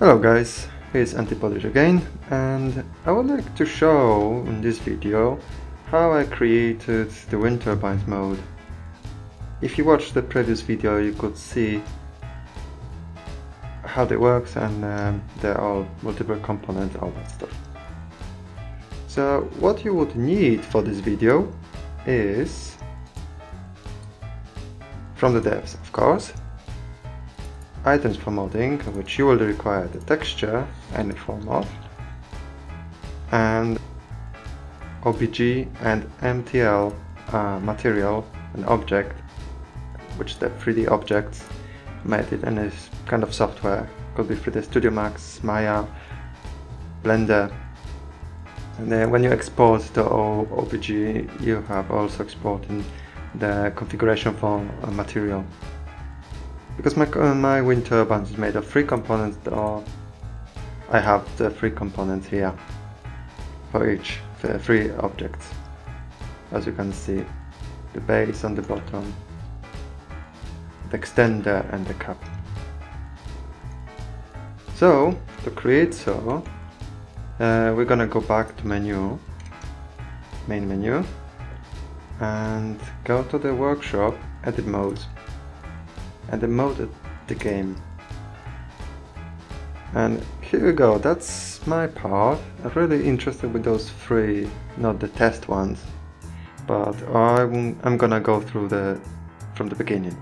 Hello guys, here's Antypodish again and I would like to show in this video how I created the wind turbines mode. If you watched the previous video you could see how they works and um, they're all multiple components, all that stuff. So what you would need for this video is From The Depths of course items for modding, which you will require the texture, any form of, and OBJ and MTL uh, material, an object, which the 3D objects made it in this kind of software. Could be 3D Studio Max, Maya, Blender. And then when you export the OBJ, you have also exporting the configuration for a material because my, uh, my wind turbine is made of three components I have the three components here for each the three objects. As you can see the base on the bottom the extender and the cap. So to create so uh, we're gonna go back to menu main menu and go to the workshop edit modes and the the game. And here we go, that's my part. I'm really interested with those three, not the test ones. But I'm, I'm gonna go through the from the beginning.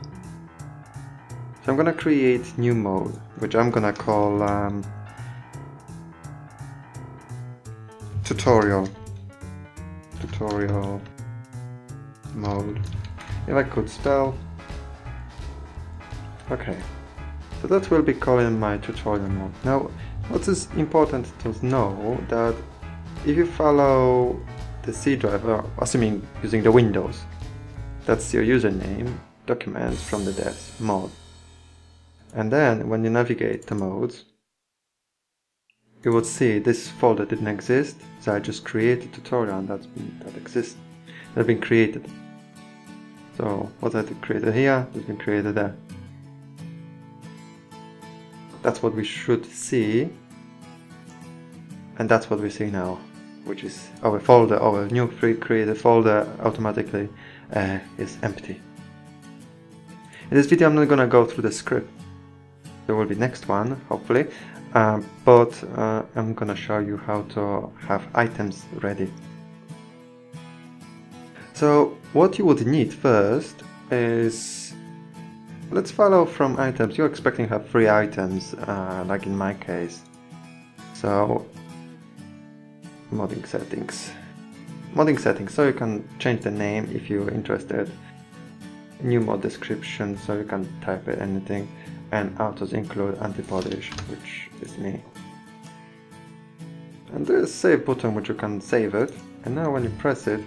So I'm gonna create new mode, which I'm gonna call um, tutorial. Tutorial mode. If I could spell Okay, so that will be calling my tutorial mode. Now, what is important to know that if you follow the C drive, assuming using the Windows, that's your username, documents From The Depths mode. And then when you navigate the modes, you would see this folder didn't exist, so I just created a tutorial and that's been, that exists, that's been created. So what I created here has been created there that's what we should see. And that's what we see now which is our folder our new created folder automatically uh, is empty. In this video I'm not gonna go through the script. There will be next one hopefully. Uh, but uh, I'm gonna show you how to have items ready. So what you would need first is Let's follow from items. You're expecting to have three items, uh, like in my case. So, modding settings. Modding settings, so you can change the name if you're interested. New mod description, so you can type it anything. And autos include Antypodish, which is me. And there's a save button which you can save it. And now when you press it,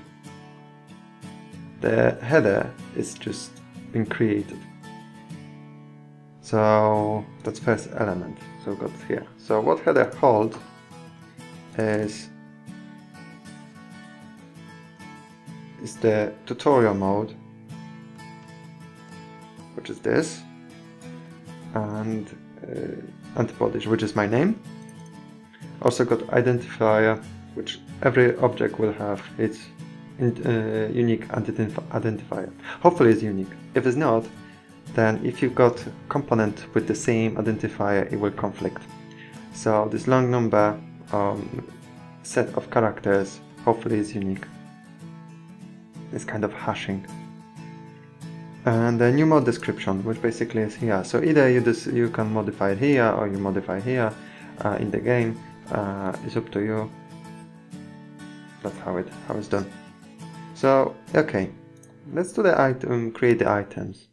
the header is just been created. So that's first element. So got here. So what header hold is is the tutorial mode, which is this, and uh, which is my name. Also got identifier, which every object will have its uh, unique identifier. Hopefully it's unique. If it's not, then if you've got component with the same identifier it will conflict. So this long number um, set of characters hopefully is unique. It's kind of hashing. And the new mod description which basically is here. So either you just you can modify it here or you modify here uh, in the game. Uh, it's up to you. That's how it how it's done. So okay. Let's do the item create the items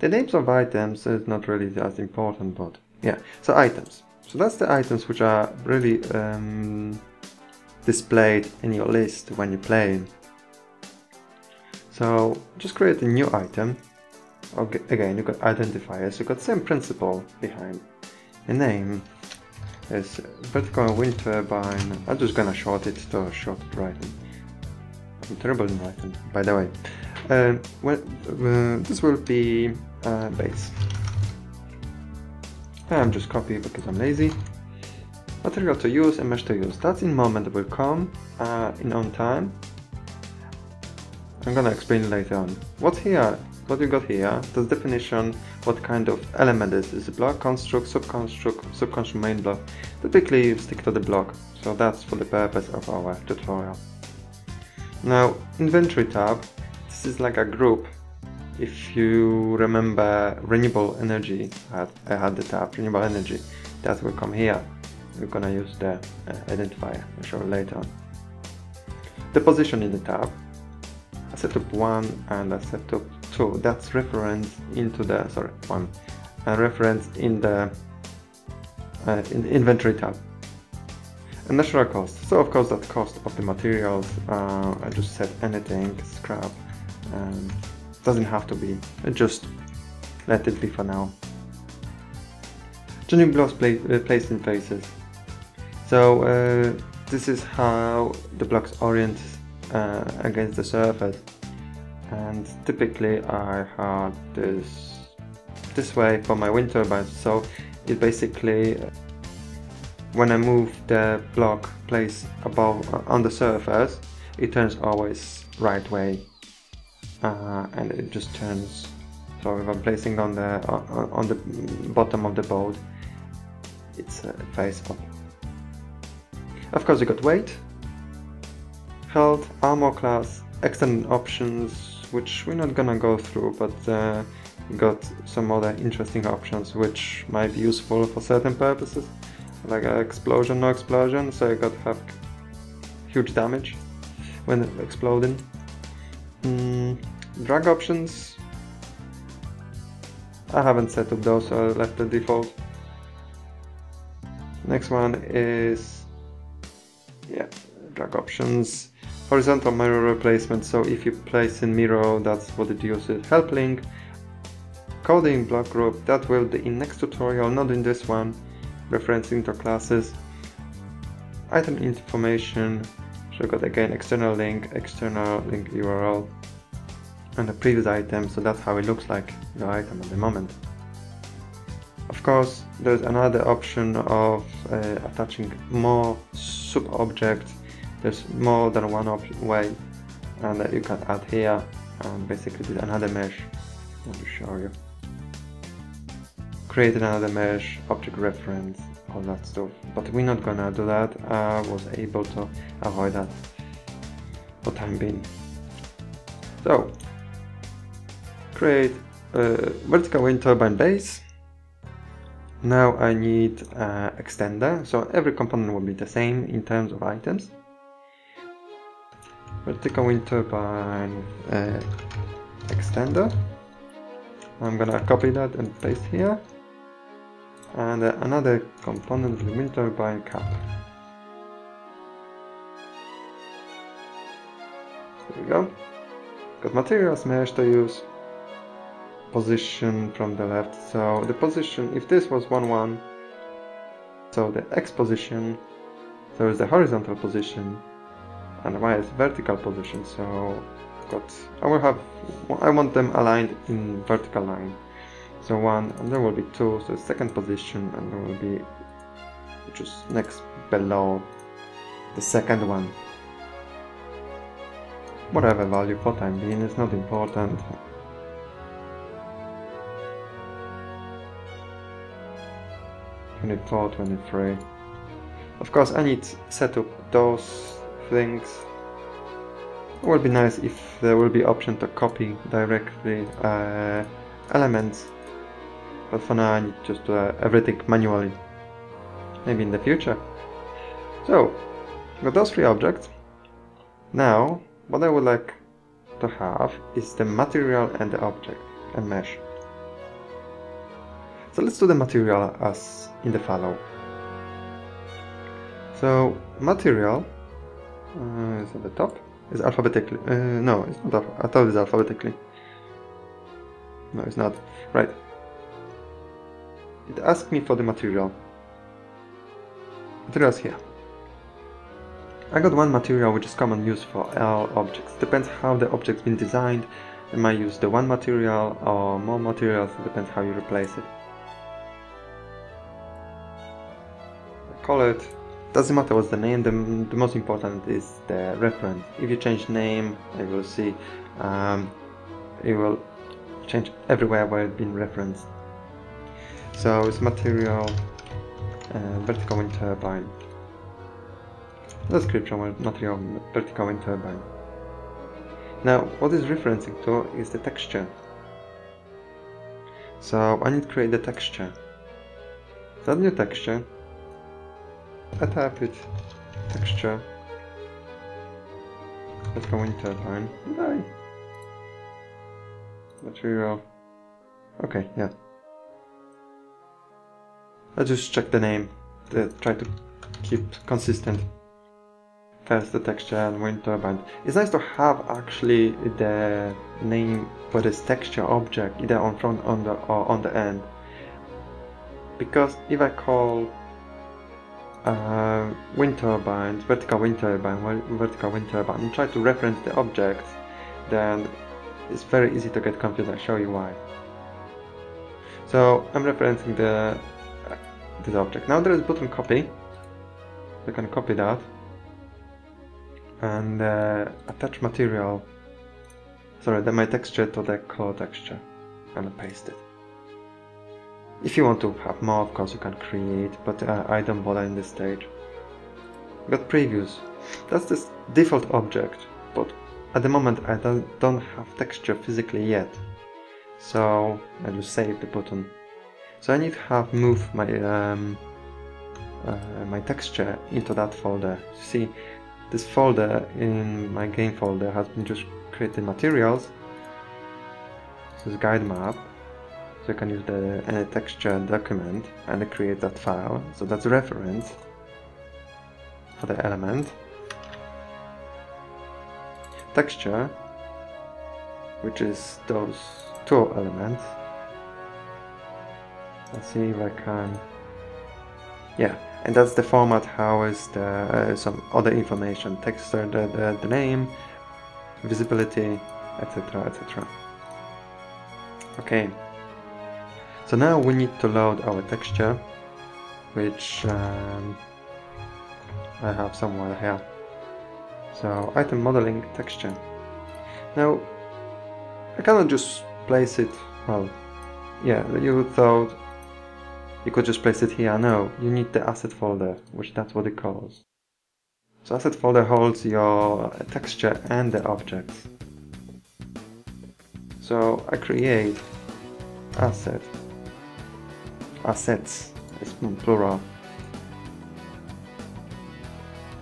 the names of items is not really that important, but yeah. So items. So that's the items which are really um, displayed in your list when you play. So just create a new item. Okay, again, you got identifiers. You got same principle behind the name. Is vertical wind turbine. I'm just gonna short it to short writing. I'm terrible in writing, by the way. Uh, well, uh, this will be uh, base. I'm just copy because I'm lazy. Material to use and mesh to use. That's in moment will come uh, in on time. I'm gonna explain later on. What's here? What you got here? The definition. What kind of element is? Is a block, construct, subconstruct, subconstruct main block. Typically, you stick to the block. So that's for the purpose of our tutorial. Now, inventory tab. This is like a group if you remember renewable energy, I had, the tab renewable energy, that will come here. We're gonna use the uh, identifier, I'll show later on. The position in the tab, I set up one and I set up two. That's reference into the, sorry, one, a reference in the, uh, in the inventory tab. And natural cost. So of course that cost of the materials, uh, I just set anything, scrap, and doesn't have to be, just let it be for now. Changing blocks uh, placed in faces. So uh, this is how the blocks orient uh, against the surface and typically I had this this way for my wind turbine so it basically uh, when I move the block place above uh, on the surface it turns always right way uh, and it just turns. So if I'm placing on the uh, on the bottom of the boat it's uh, face up of course you got weight health armor class extended options which we're not gonna go through but uh, got some other interesting options which might be useful for certain purposes like explosion no explosion. So you got have huge damage when exploding Mm, drag options. I haven't set up those, so I left the default. Next one is, yeah, drag options. Horizontal mirror replacement, so if you place in mirror, that's what it uses. Help link, coding block group, that will be in next tutorial, not in this one. Referencing to classes. Item information, so got again external link, external link URL and the previous item, so that's how it looks like the item at the moment. Of course, there's another option of uh, attaching more sub-objects. There's more than one way, and you can add here, and basically there's another mesh. Let me show you. Create another mesh, object reference, all that stuff. But we're not gonna do that. I was able to avoid that for time being. So, create a vertical wind turbine base. Now I need an extender, so every component will be the same in terms of items. Vertical wind turbine uh, extender. I'm gonna copy that and paste here and uh, another component the wind turbine cap. There we go. Got materials mesh to use. Position from the left. So the position, if this was 1 1, so the x position, so is the horizontal position, and y is vertical position. So got I will have I want them aligned in vertical line so one and there will be two so second position and there will be just next below the second one whatever value for time being is not important Twenty-four, twenty-three. Of course, I need set up those things. It would be nice if there will be option to copy directly uh, elements but for now I need just do uh, everything manually. Maybe in the future. So, with those three objects, now what I would like to have is the material and the object and mesh. So let's do the material as in the follow. So material uh, is at the top. Is alphabetically. Uh, no, it's not. I thought it's alphabetically. No, it's not. Right. It asks me for the material. Materials here. I got one material which is common use for all objects. Depends how the object's been designed. I might use the one material or more materials, depends how you replace it. I call it, doesn't matter what's the name, the, the most important is the reference. If you change name, you will see um, it will change everywhere where it's been referenced. So it's material, uh, vertical wind turbine. Description material, vertical wind turbine. Now, what is referencing to is the texture. So I need to create the texture. That new texture, I type it texture, vertical wind turbine, material. Okay, yeah. I just check the name, try to keep consistent. First the texture and wind turbine. It's nice to have actually the name for this texture object either on front on the or on the end. Because if I call uh, wind turbine, vertical wind turbine, vertical wind turbine, and try to reference the object, then it's very easy to get confused. I'll show you why. So I'm referencing the this object. Now there is button copy. We can copy that and uh, attach material. Sorry, then my texture to the color texture and paste it. If you want to have more, of course, you can create, but uh, I don't bother in this stage. Got previews. That's the default object, but at the moment I don't, don't have texture physically yet. So I just save the button. So I need to have move my um, uh, my texture into that folder. See, this folder in my game folder has been just created materials. This is guide map. So you can use the any texture document and create that file. So that's a reference for the element texture, which is those two elements. Let's see if I can. Yeah, and that's the format. How is the uh, some other information, text, the, the, the name, visibility, etc., etc. Okay. So now we need to load our texture, which um, I have somewhere here. So item modeling texture. Now I cannot just place it, well, yeah, you thought you could just place it here. No, you need the asset folder, which that's what it calls. So asset folder holds your texture and the objects. So I create asset, assets, it's plural.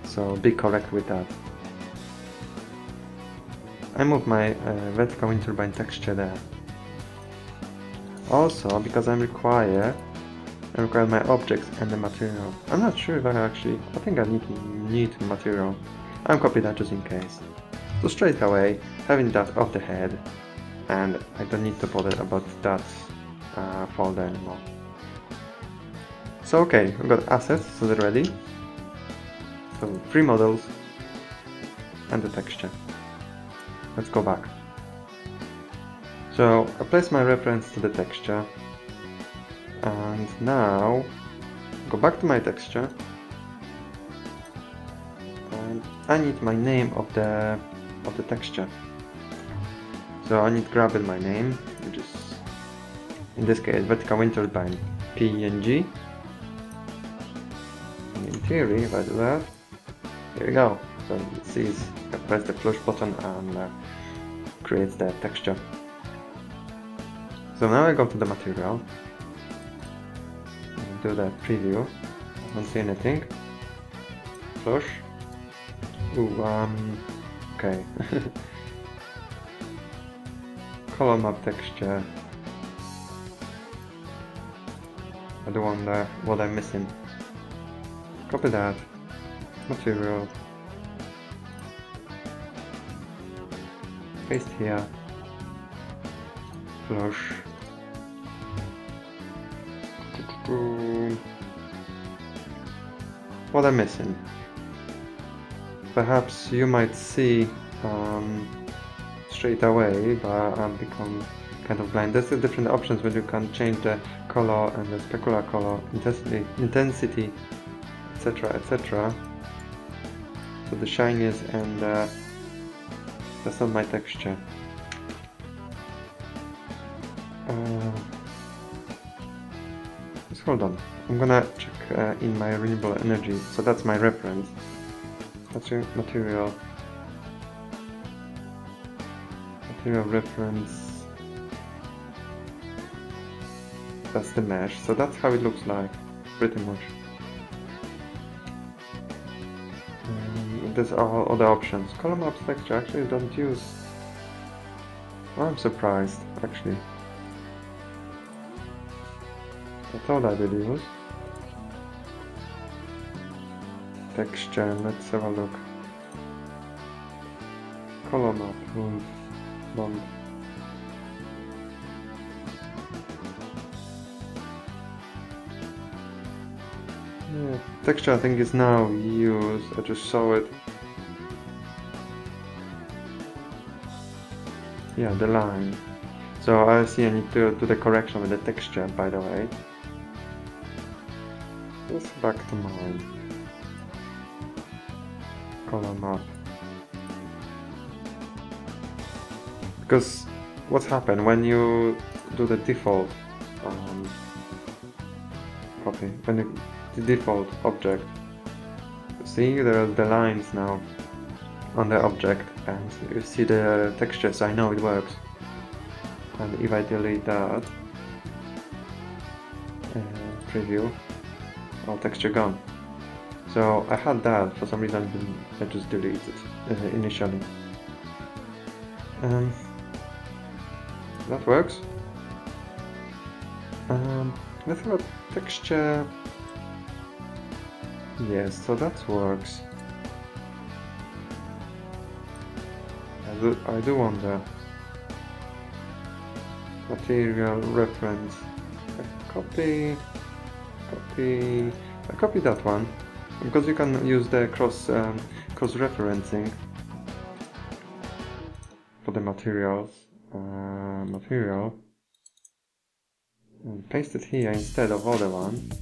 So be correct with that. I move my uh, vertical wind turbine texture there. Also, because I'm required, I require my objects and the material. I'm not sure if I actually, I think I need need material. I'm copy that just in case. So straight away, having that off the head, and I don't need to bother about that uh, folder anymore. So okay, we've got assets, so they're ready. So three models and the texture. Let's go back. So I place my reference to the texture and now go back to my texture and I need my name of the of the texture. So I need grab in my name, which is in this case vertical wind turbine PNG. And in theory, if I do that, here we go. So it sees I press the flush button and uh, creates the texture. So now I go to the material, do that preview, don't see anything, flush, ooh, um, okay, color map texture, I do wonder what I'm missing, copy that, material, paste here, flush, what I'm missing. Perhaps you might see um, straight away, but I'm become kind of blind. There's the different options where you can change the color and the specular color intensity, intensity etc etc so the shinies and uh, that's not my texture uh, hold on. I'm gonna check uh, in my renewable energy. So that's my reference. That's your material. Material reference. That's the mesh. So that's how it looks like pretty much. Um, there's all other options. Maps texture actually don't use. I'm surprised actually Thought I use texture let's have a look color map hmm. Bond. Yeah, texture I think is now used, I just saw it. Yeah, the line. So I see I need to do the correction with the texture by the way. Back to mine. Color map. because what happened when you do the default um, copy when you, the default object see there are the lines now on the object and you see the texture so I know it works and if I delete that uh, preview all texture gone so I had that for some reason I just deleted it uh, initially um, that works. Um, let's have a texture. Yes, so that works. I do, I do wonder. Material reference. Copy. Copy. I copy that one. Because you can use the cross um, cross referencing for the materials uh, material. And paste it here instead of other one.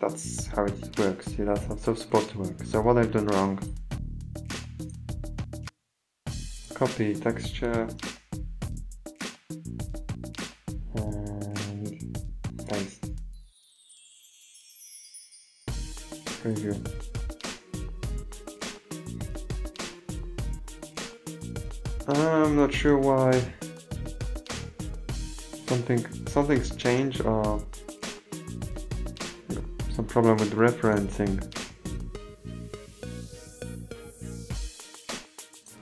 That's how it works see that's how it's supposed to work so what I've done wrong? Copy texture preview I'm not sure why. Something something's changed or some problem with referencing.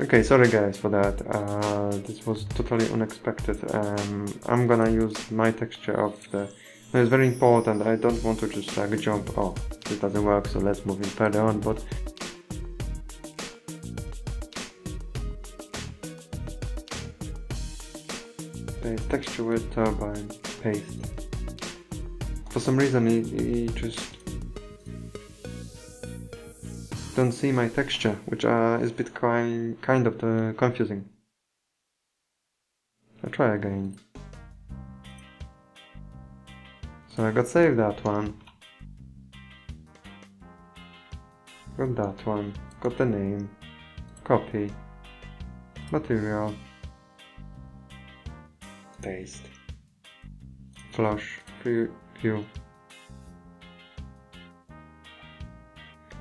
Okay, sorry guys for that. Uh, this was totally unexpected. Um, I'm gonna use my texture of the. It's very important. I don't want to just like jump. Oh, this doesn't work. So let's move it further on. But texture with turbine paste. For some reason he, he just don't see my texture, which uh, is a bit kind, kind of uh, confusing. I'll try again. So I got saved that one. Got that one. Got the name. Copy. Material. Paste. Flush. Preview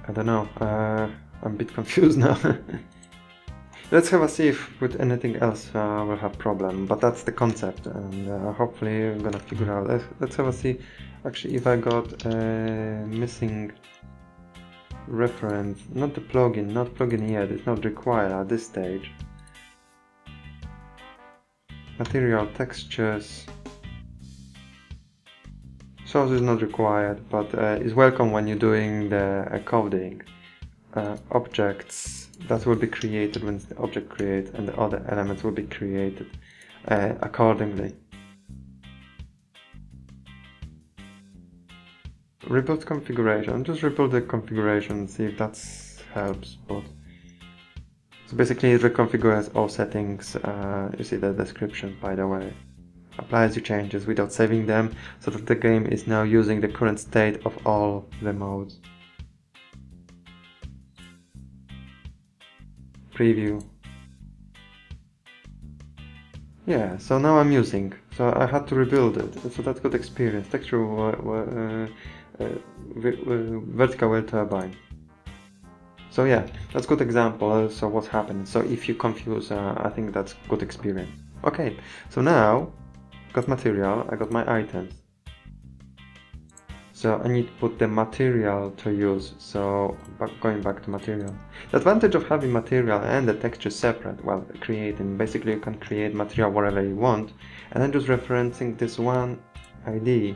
I don't know. Uh, I'm a bit confused now. Let's have a see if with anything else uh, we'll have problem but that's the concept and uh, hopefully I'm gonna figure out. Let's, let's have a see. Actually if I got a missing reference not the plugin not plugin yet it's not required at this stage. Material textures. Source is not required but uh, is welcome when you're doing the uh, coding. Uh, objects that will be created when the object create and the other elements will be created uh, accordingly rebuild configuration just rebuild the configuration see if that helps but so basically it reconfigures all settings, uh, you see the description by the way. applies your changes without saving them so that the game is now using the current state of all the modes. Preview. Yeah, so now I'm using. So I had to rebuild it. So that's good experience. Texture uh, vertical wind turbine. So yeah, that's good example. So what's happening? So if you confuse, uh, I think that's good experience. Okay, so now got material, I got my items. So I need to put the material to use, so going back to material. The advantage of having material and the texture separate, well, creating, basically you can create material wherever you want, and then just referencing this one ID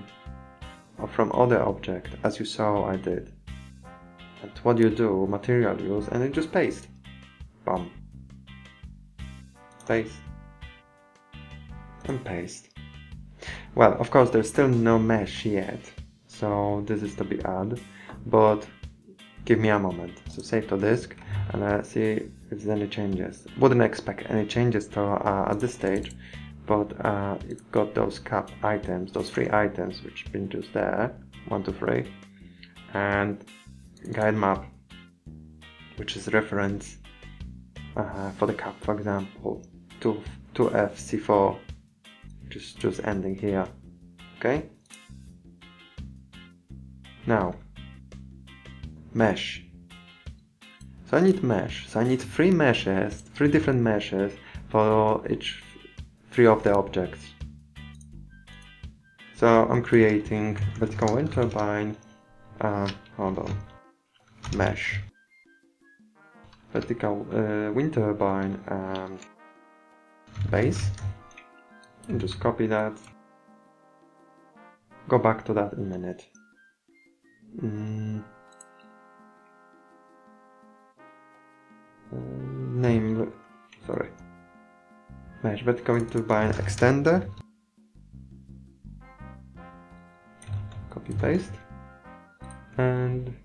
from other object, as you saw I did. And what you do, material use, and then just paste. Bam. Paste. And paste. Well, of course, there's still no mesh yet, so this is to be added, but give me a moment. So save to disk and uh, see if there's any changes. Wouldn't expect any changes to, uh, at this stage, but uh, it got those cap items, those three items which been just there, one, two, three, and guide map, which is reference uh, for the cap, for example, to 2FC4 just just ending here okay? Now mesh. So I need mesh. So I need three meshes three different meshes for each three of the objects so I'm creating vertical wind turbine uh, hold on mesh vertical uh, wind turbine and base and just copy that. Go back to that in a minute. Mm. Uh. Mesh, but going to buy an extender. Copy paste. And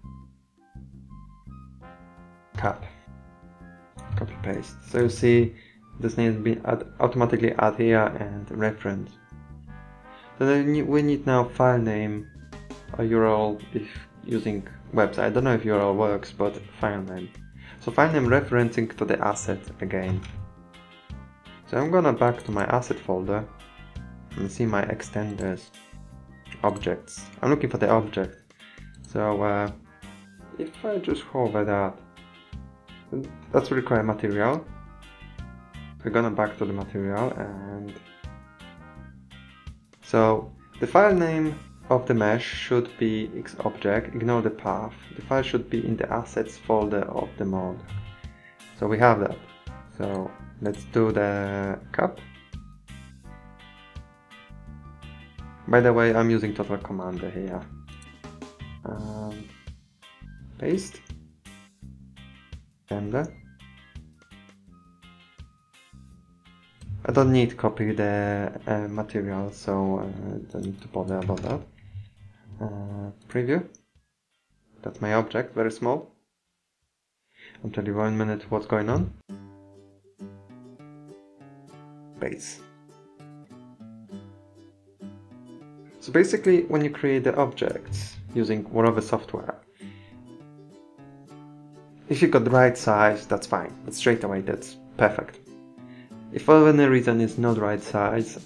cap. Copy paste. So you see this needs to be add, automatically add here and reference. So then we need now file name, a URL if using website. I don't know if URL works, but file name. So file name referencing to the asset again. So I'm gonna back to my asset folder and see my extenders objects. I'm looking for the object. So uh, if I just hover that, that's require material we're gonna back to the material and so the file name of the mesh should be xobject, ignore the path. The file should be in the assets folder of the mod. So we have that. So let's do the cup. By the way, I'm using total commander here. Um, paste. Enter. I don't need copy the uh, material, so uh, don't need to bother about that. Uh, preview. That's my object, very small. I'll tell you one minute what's going on. Base. So basically, when you create the objects using whatever software, if you got the right size, that's fine. But straight away, that's perfect. If for any reason it's not the right size,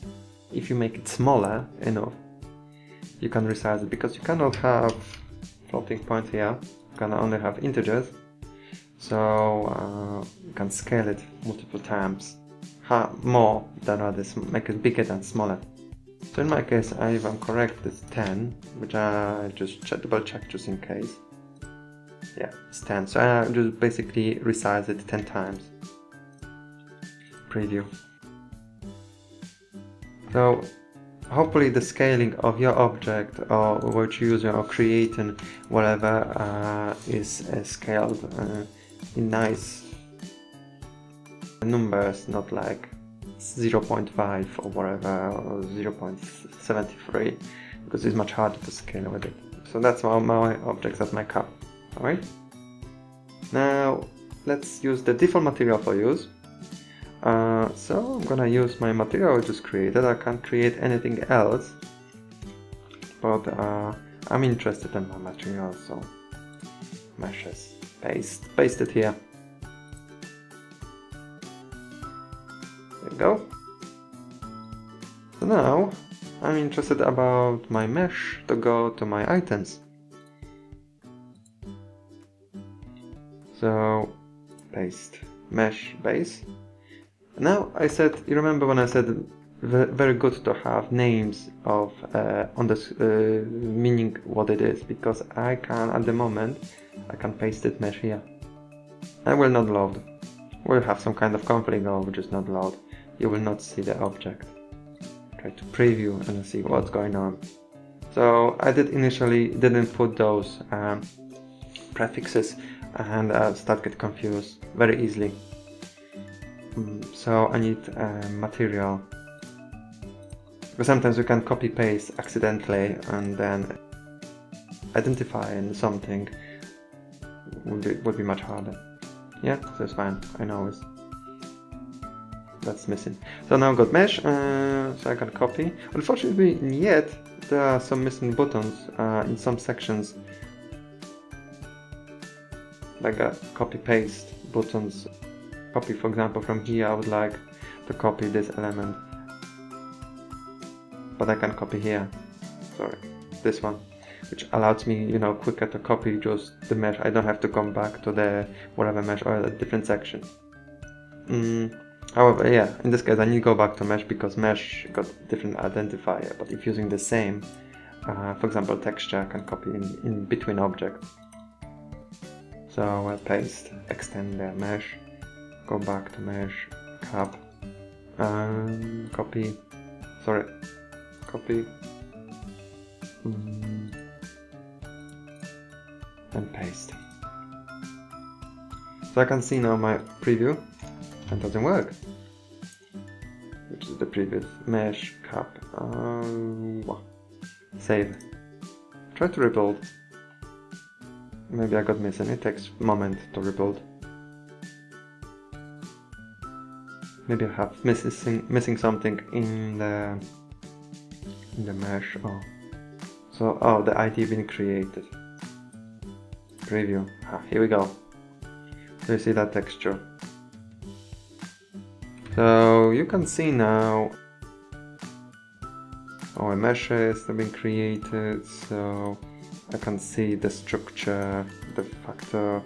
if you make it smaller enough, you can resize it because you cannot have floating points here, you can only have integers. So uh, you can scale it multiple times, ha more than others, make it bigger than smaller. So in my case, I even correct this 10, which I just double check just in case. Yeah, it's 10. So I just basically resize it 10 times preview. So hopefully the scaling of your object or what you're using or creating whatever uh, is uh, scaled uh, in nice numbers, not like 0.5 or whatever or 0.73 because it's much harder to scale with it. So that's all my objects, that's my cup. Alright? Now let's use the default material for use Uh, so I'm gonna use my material I just created. I can't create anything else, but uh, I'm interested in my material, so meshes, paste, paste it here. There we go. So now I'm interested about my mesh to go to my items. So paste mesh base now I said, you remember when I said very good to have names of uh, on this uh, meaning what it is because I can at the moment I can paste it mesh here. I will not load. We'll have some kind of conflict or just not load. You will not see the object. Try to preview and see what's going on. So I did initially didn't put those um, prefixes and uh, start get confused very easily. Mm, so I need uh, material. Because sometimes you can copy paste accidentally and then identifying something would be, would be much harder. Yeah, so it's fine. I know it's that's missing. So now I've got mesh, uh, so I can copy. Unfortunately, yet there are some missing buttons uh, in some sections, like a copy paste buttons. Copy for example from here I would like to copy this element. But I can copy here. Sorry. This one. Which allows me you know quicker to copy just the mesh. I don't have to come back to the whatever mesh or a different section. Mm, however yeah in this case I need to go back to mesh because mesh got different identifier but if using the same uh, for example texture can copy in, in between objects so I paste extend the mesh go back to mesh, cap, and copy, sorry, copy, mm, and paste. So I can see now my preview, and doesn't work. Which is the previous mesh, cap, um, save. Try to rebuild. Maybe I got missing, it takes moment to rebuild. maybe I have missing missing something in the in the mesh. Oh, so oh the ID been created. Preview. Ah, here we go. So you see that texture. So you can see now our meshes have been created. So I can see the structure, the factor,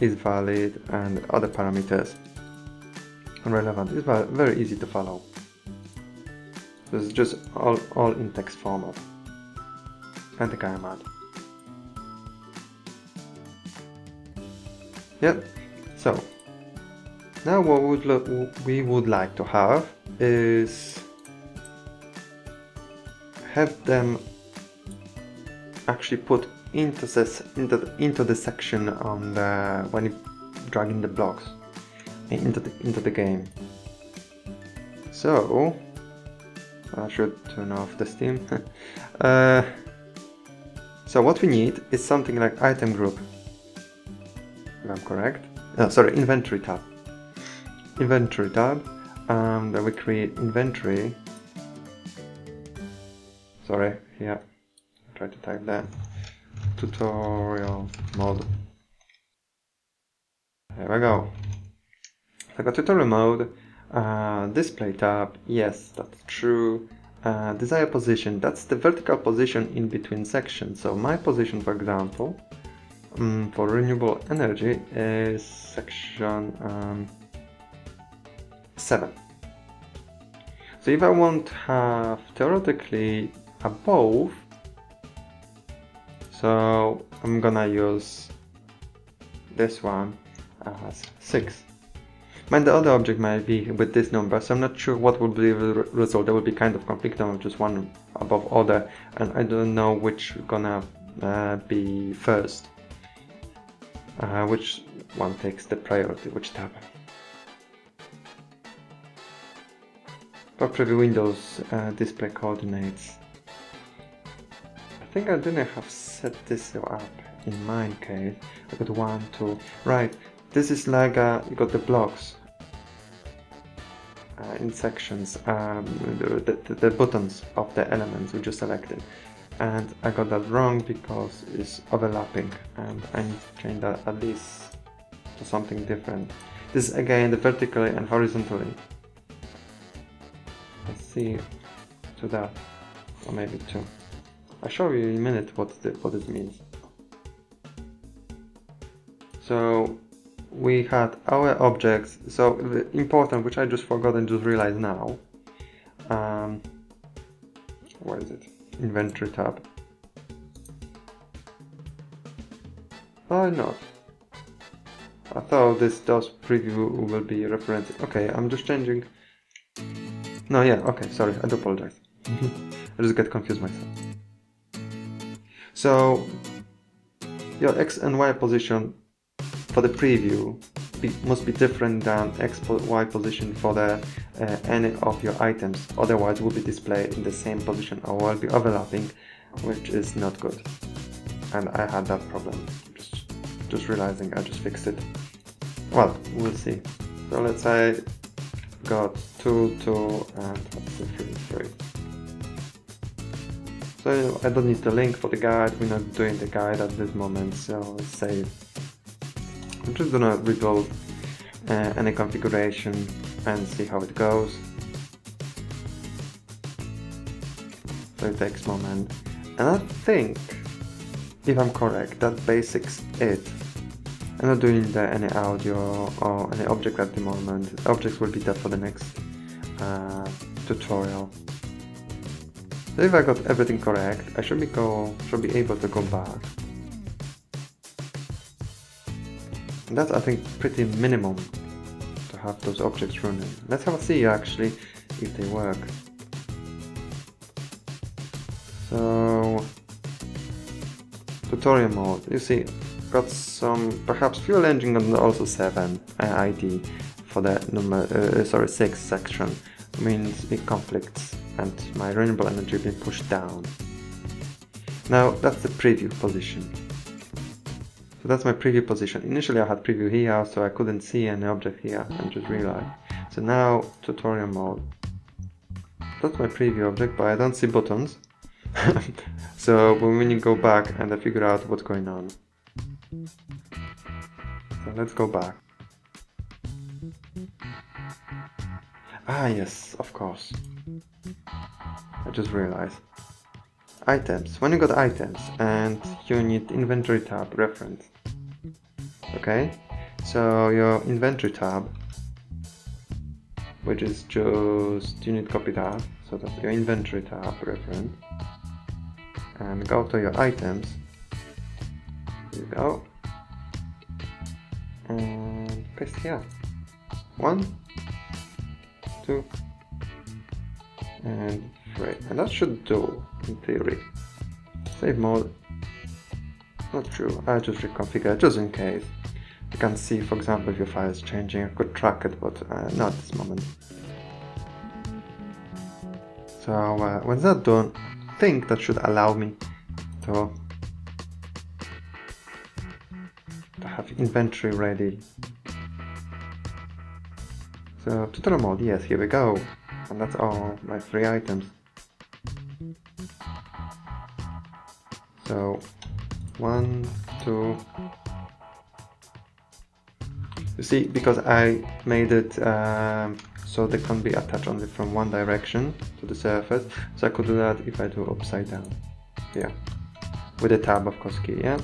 is valid and other parameters relevant. It's very easy to follow. This is just all, all in text format. And the guy. Yep. So now what would we would like to have is have them actually put into this into the, into the section on the when you dragging the blocks into the into the game. So I should turn off the Steam. uh, so what we need is something like item group. If I'm correct. No, sorry, inventory tab. Inventory tab. And then we create inventory. Sorry, yeah. Try to type that tutorial mode. There we go. I got tutorial mode, uh, display tab, yes, that's true. Uh, desired position, that's the vertical position in between sections. So my position, for example, um, for renewable energy is section um, 7. So if I want to have theoretically above so I'm gonna use this one as 6 and the other object might be with this number so I'm not sure what would be the result. There will be kind of conflict of just one above other and I don't know which gonna uh, be first uh, which one takes the priority which tab preview windows uh, display coordinates I think I didn't have set this up in my case. I got one, two, right. this is like uh, you got the blocks uh, in sections, um, the, the, the, buttons of the elements we just selected. And I got that wrong because it's overlapping and I need to change that at least to something different. This is again the vertically and horizontally. Let's see. To that, or maybe two. I'll show you in a minute what, the, what it means. So we had our objects. So the important which I just forgot and just realized now um, where is it? Inventory tab. Oh not? I thought this DOS preview will be reference okay I'm just changing no yeah okay sorry I do apologize. I just get confused myself. So your X and Y position for the preview be, must be different than X Y position for the uh, any of your items. Otherwise will be displayed in the same position or will be overlapping which is not good. And I had that problem. Just, just realizing I just fixed it. Well we'll see. So let's say got 2 2 and what's the 3 3 so I don't need the link for the guide we're not doing the guide at this moment so save I'm just gonna rebuild uh, any configuration and see how it goes. So it takes a moment. And I think, if I'm correct, that basics it. I'm not doing the, any audio or any object at the moment. Objects will be there for the next uh, tutorial. So if I got everything correct, I should be go should be able to go back that's I think pretty minimum to have those objects running. Let's have a see actually if they work. So tutorial mode, you see got some perhaps fuel engine and also 7 uh, ID for the number uh, uh, sorry 6 section means it conflicts and my renewable energy being pushed down. Now that's the preview position. So that's my preview position. Initially I had preview here, so I couldn't see any object here and just realized. So now tutorial mode. That's my preview object, but I don't see buttons. so when you go back and I figure out what's going on. So let's go back. Ah yes, of course. I just realized. Items. When you got items and you need inventory tab reference okay so your inventory tab which is just you need copy that so that's your inventory tab reference and go to your items you go. And paste here. One two and three. And that should do in theory. Save mode. Not true. I just reconfigure just in case. You can see, for example, if your file is changing, I could track it, but uh, not at this moment. So uh, when that's done, I think that should allow me to, have inventory ready. So tutorial mode, yes, here we go. And that's all my three items. So one, two, you see, because I made it um, so they can be attached only from one direction to the surface, so I could do that if I do upside down. Yeah, with the tab of course key. Yeah,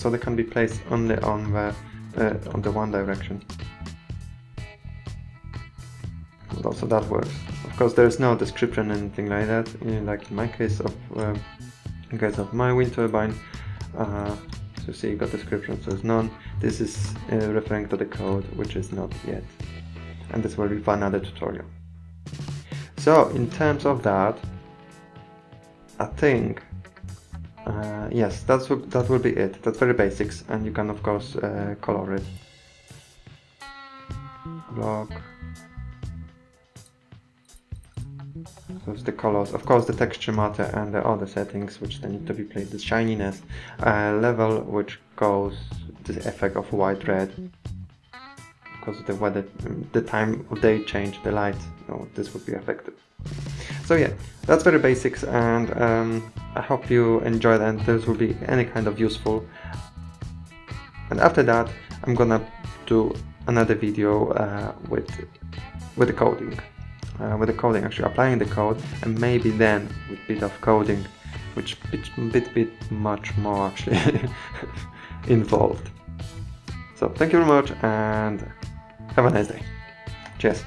so they can be placed only on the uh, on the one direction. Also that works. Of course, there is no description anything like that. Like in my case of uh, in case of my wind turbine. Uh, so see, you got description, so it's none. This is uh, referring to the code, which is not yet. And this will be for another tutorial. So, in terms of that, I think, uh, yes, that's that will be it. That's very basics, and you can of course uh, color it. Block. So it's the colors, of course the texture matter and the other settings which they need to be played. The shininess uh, level which goes the effect of white red because the weather, the time of day change, the light, this would be affected. So yeah, that's very basics and um, I hope you enjoyed and this will be any kind of useful. And after that, I'm gonna do another video uh, with with the coding, uh, with the coding actually applying the code and maybe then with bit of coding, which bit bit bit much more actually involved. So thank you very much and have a nice day. Cheers.